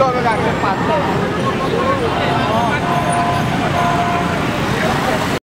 Toma, gato, passa.